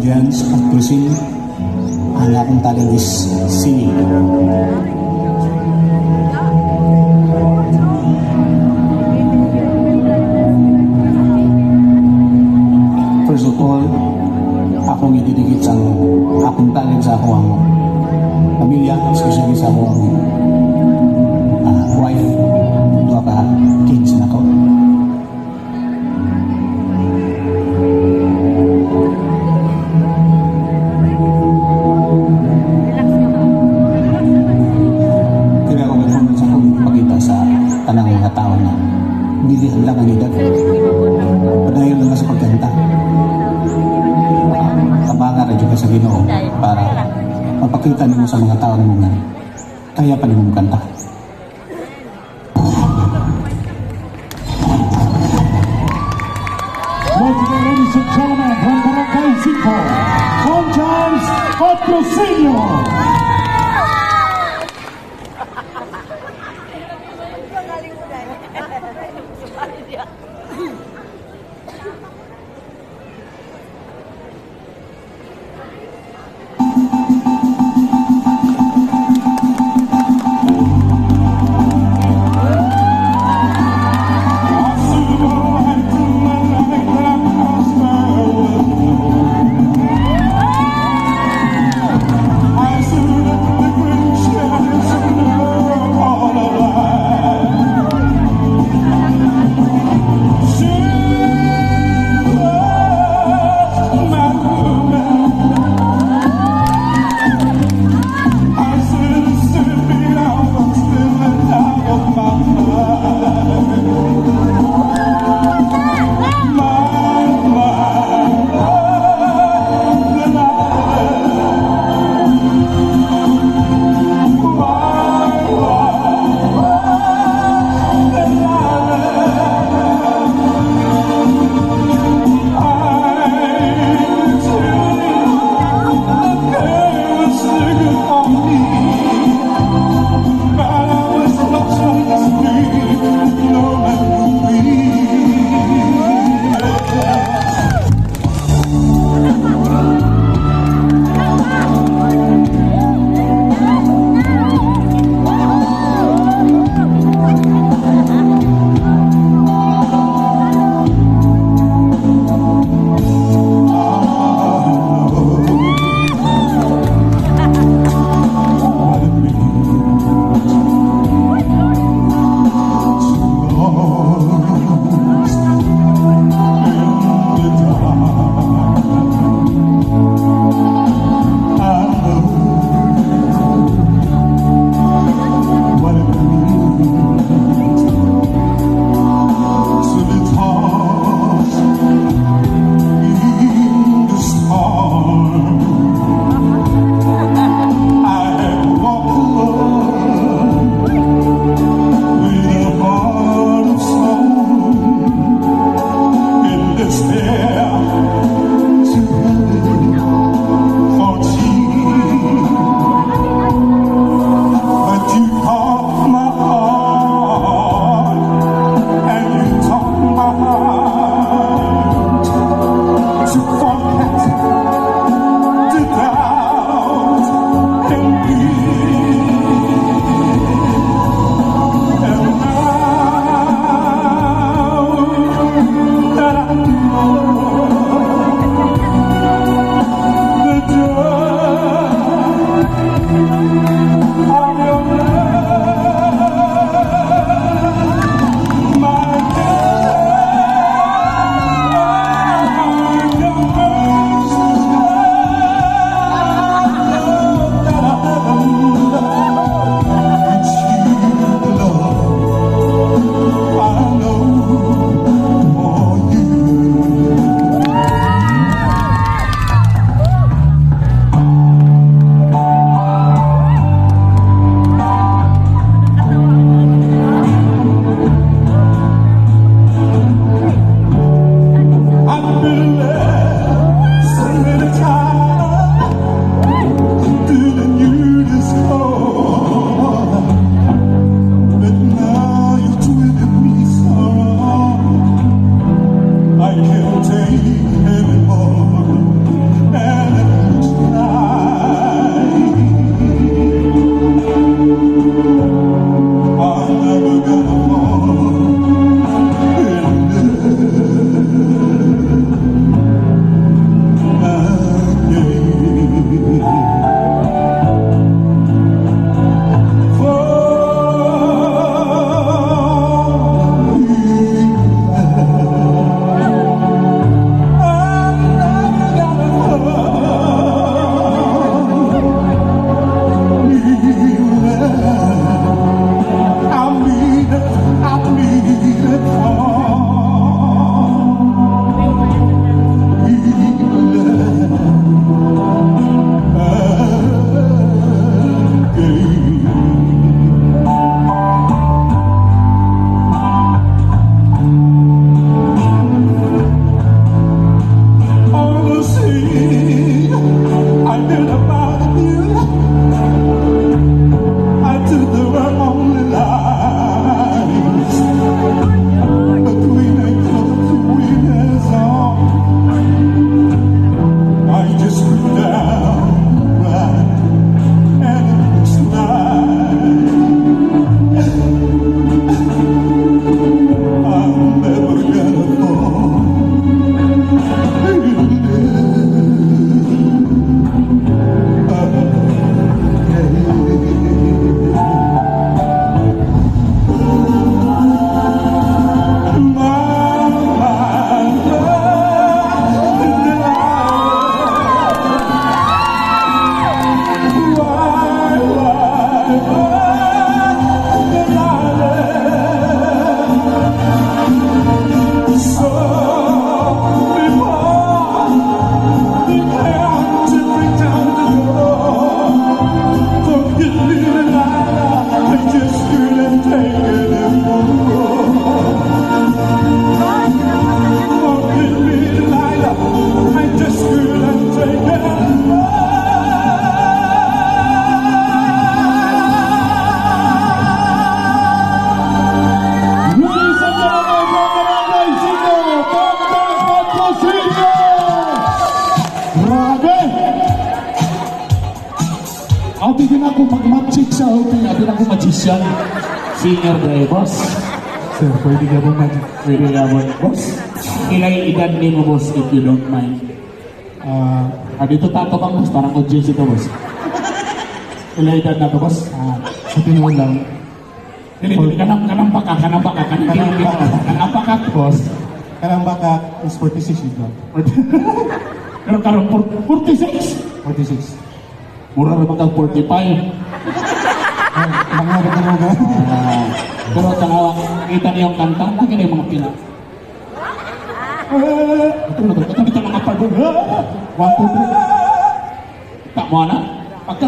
Jans at Cruising. Ang akong talent akong ididikit sa akong talent sa akong pamilya, especially sa akong ah, wife, mapakita nimo sa mga tao mo nga kaya pa nimo kanta. Once again, ladies and gentlemen, from Barangay Cinco, Juan Charles Patrocinio. Abi din ako mag-magic sa hotel. Abi din ako magician. Senior dre, boss. Sir, pwede ba mag... Pwede mo, boss. Ilay edad ni mo, boss, if you don't mind. Ah, Ah, dito tato kang boss, parang audience ito, boss. Ilay edad na to, boss. ah, sa tinuon lang. Dili, dili, kanang, kanang baka, kanang baka, kanang Pilipino. Kanang baka, boss. Karang baka is 46 dito. Pero karong 46. 46. Mura naman kang 45. Ah, mga nagkanoga. Ah, pero tanawa, kita niyo yung kanta, lagi na yung mga pina. Ito na, ito, ito, ito, mga pardon. One, two, three. Tak mo na. Pagka,